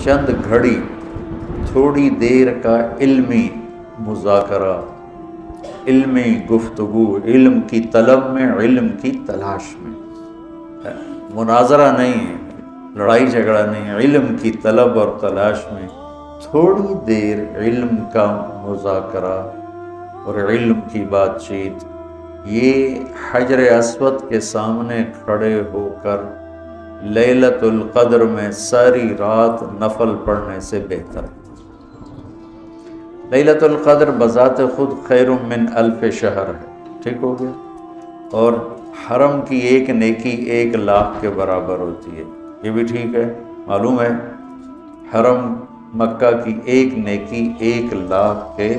चंद घड़ी, थोड़ी देर का इल्मी मुजाकरा। इल्मी गुफ्तगु, इल्म की तलब में, इल्म की तलाश में। मुनाजरा नहीं है, लड़ाई झगड़ा नहीं है, इल्म की तलब और तलाश में थोड़ी देर इल्म का मुजाकरा और इल्म की बातचीत। ये हजर असवद के सामने खड़े होकर लैलतुल क़द्र में सारी रात नफल पढ़ने से बेहतर। है लैलतुल क़द्र बज़ात ख़ुद खैर मिन अल्फ शहर है। ठीक हो गया? और हरम की एक नेकी एक लाख के बराबर होती है। ये भी ठीक है? मालूम है? हरम मक्का की एक नेकी एक लाख के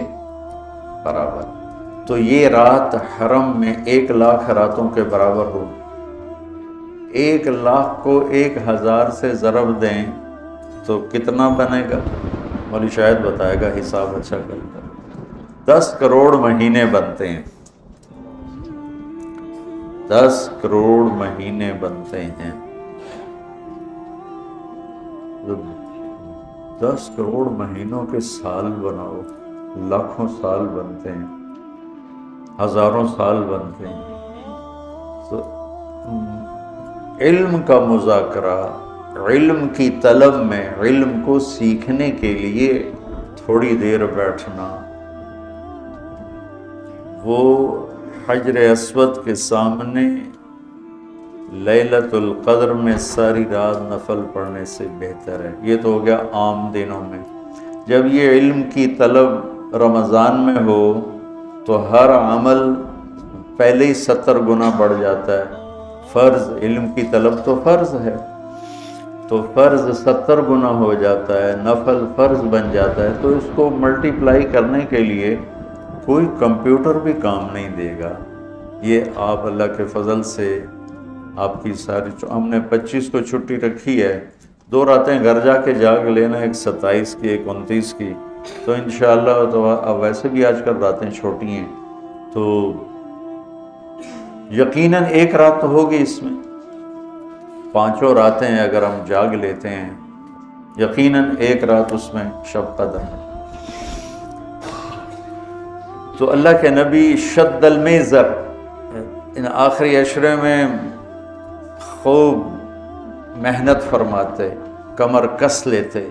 बराबर। तो ये रात हरम में एक लाख रातों के बराबर हो एक लाख को एक हज़ार से ज़रब दें तो कितना बनेगा? मौली शायद बताएगा, हिसाब अच्छा कर दस करोड़ महीने बनते हैं। दस करोड़ महीने बनते हैं। तो दस करोड़ महीनों के साल बनाओ, लाखों साल बनते हैं, हज़ारों साल बनते हैं। तो इल्म का मुजाकरा, इल्म की तलब में इल्म को सीखने के लिए थोड़ी देर बैठना। वो हजर असवद के सामने लैलतुल क़द्र में सारी रात नफल पढ़ने से बेहतर है। ये तो हो गया आम दिनों में। जब ये इल्म की तलब रमज़ान में हो तो हर अमल पहले ही सत्तर गुना बढ़ जाता है। फ़र्ज़, इल्म की तलब तो फ़र्ज़ है। तो फ़र्ज़ सत्तर गुना हो जाता है, नफल फ़र्ज़ बन जाता है तो इसको मल्टीप्लाई करने के लिए कोई कंप्यूटर भी काम नहीं देगा। ये आप अल्लाह के फजल से आपकी सारी हमने 25 को छुट्टी रखी है। दो रातें घर जाके जाग लेना, एक सत्ताईस की, एक उनतीस की। तो इन तो अब वैसे भी आजकल रातें छोटी हैं। तो यकीनन एक रात तो होगी इसमें। पाँचों रातें अगर हम जाग लेते हैं, यकीनन एक रात उसमें शब कदर है। तो अल्लाह के नबी शद्दल मेज़र, इन आखिरी अशरे में खूब मेहनत फरमाते, कमर कस लेते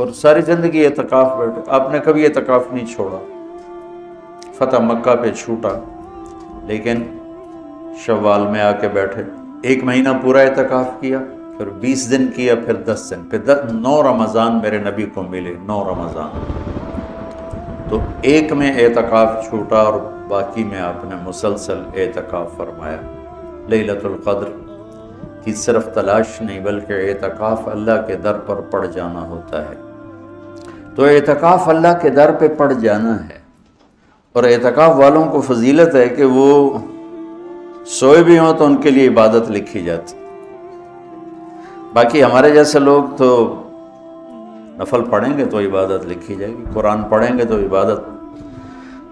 और सारी ज़िंदगी एतकाफ़ बैठे। आपने कभी एतकाफ़ नहीं छोड़ा। फ़तह मक्का पे छूटा। लेकिन शवाल में आके बैठे। एक महीना पूरा एतकाफ़ किया, फिर बीस दिन किया, फिर दस दिन। फिर दस, नौ रमज़ान मेरे नबी को मिले, नौ रमज़ान। तो एक में एतकाफ़ छूटा और बाकी में आपने मुसलसल एतकाफ़ फरमाया। लतुल्क़द्र की सिर्फ़ तलाश नहीं, बल्कि एतकाफ़ अल्लाह के दर पर पड़ जाना होता है। तो एतकाफ़ अल्लाह के दर पे पड़ जाना है। और एतकाफ़ वालों को फजीलत है कि वो सोए भी हों तो उनके लिए इबादत लिखी जाती। बाकी हमारे जैसे लोग तो नफल पढ़ेंगे तो इबादत लिखी जाएगी, कुरान पढ़ेंगे तो इबादत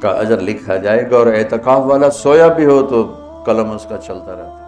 का अजर लिखा जाएगा और एहतकाफ़ वाला सोया भी हो तो कलम उसका चलता रहता